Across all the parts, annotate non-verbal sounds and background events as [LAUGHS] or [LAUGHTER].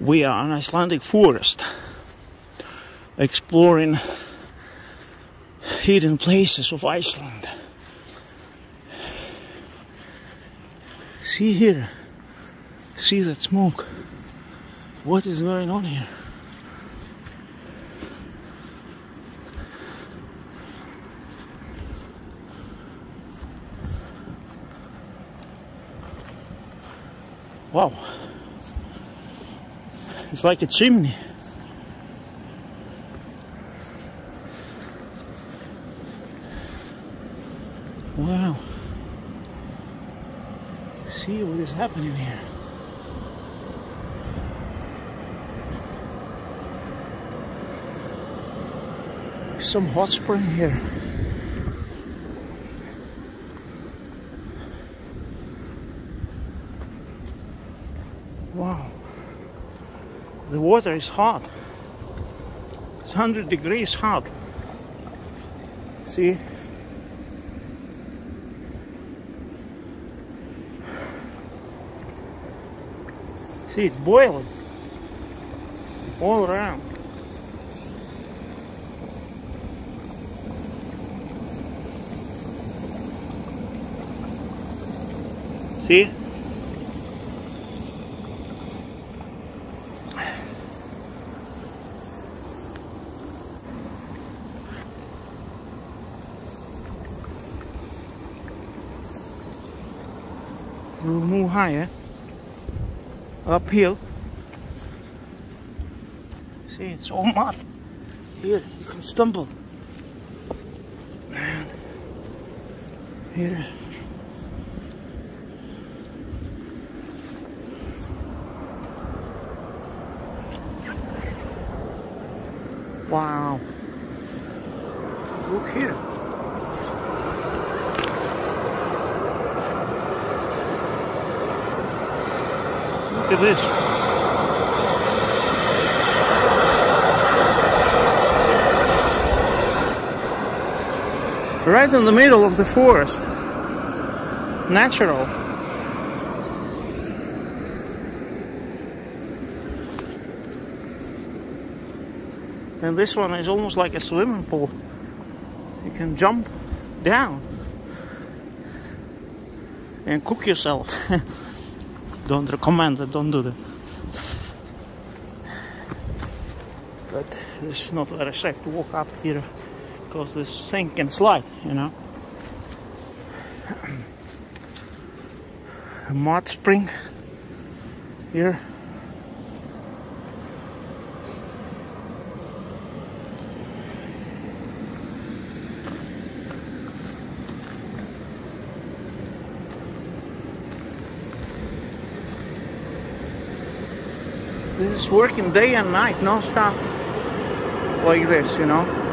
We are in Icelandic forest, exploring hidden places of Iceland. See here, see that smoke. What is going on here? Wow. It's like a chimney. Wow. See what is happening here. Some hot spring here. Wow. The water is hot. It's 100 degrees hot. See? See, it's boiling all around. See? We'll move higher uphill. See, it's all mud. Here, you can stumble. And here. Wow. Look here. Look at this. Right in the middle of the forest. Natural. And this one is almost like a swimming pool. You can jump down and cook yourself. [LAUGHS] don't recommend it, don't do that. But it's not very safe to walk up here because this sink and slide, you know. [CLEARS THROAT] A mud spring here. This is working day and night, non-stop, like this, you know.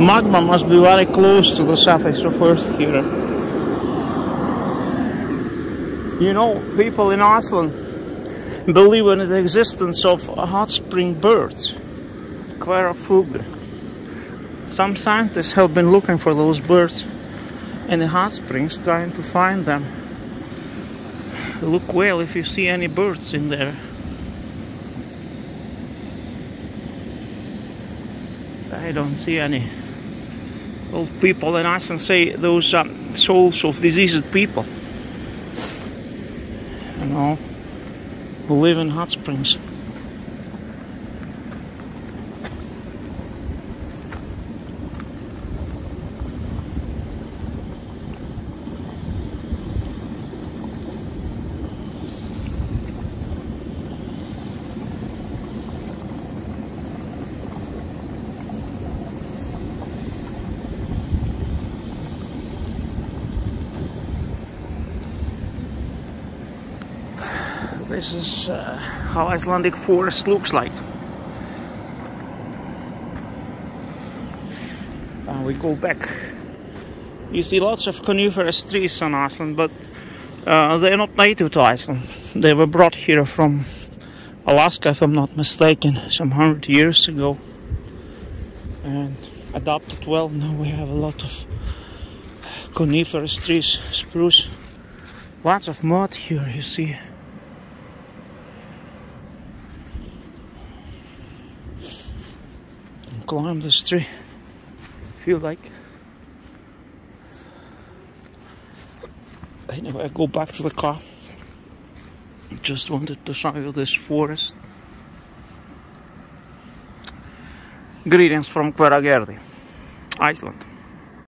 Magma must be very close to the surface of Earth here. You know, people in Iceland believe in the existence of hot spring birds, Hverafugl. Some scientists have been looking for those birds in the hot springs, trying to find them. Look well if you see any birds in there. I don't see any old people in Iceland say those um, souls of diseased people. You know, who live in hot springs. This is uh, how Icelandic forest looks like. And we go back. You see lots of coniferous trees on Iceland, but uh, they're not native to Iceland. They were brought here from Alaska, if I'm not mistaken, some hundred years ago. And adopted well. Now we have a lot of coniferous trees, spruce. Lots of mud here, you see. Climb this tree. Feel like. Anyway, I go back to the car. Just wanted to show you this forest. Greetings from Hveragerði, Iceland.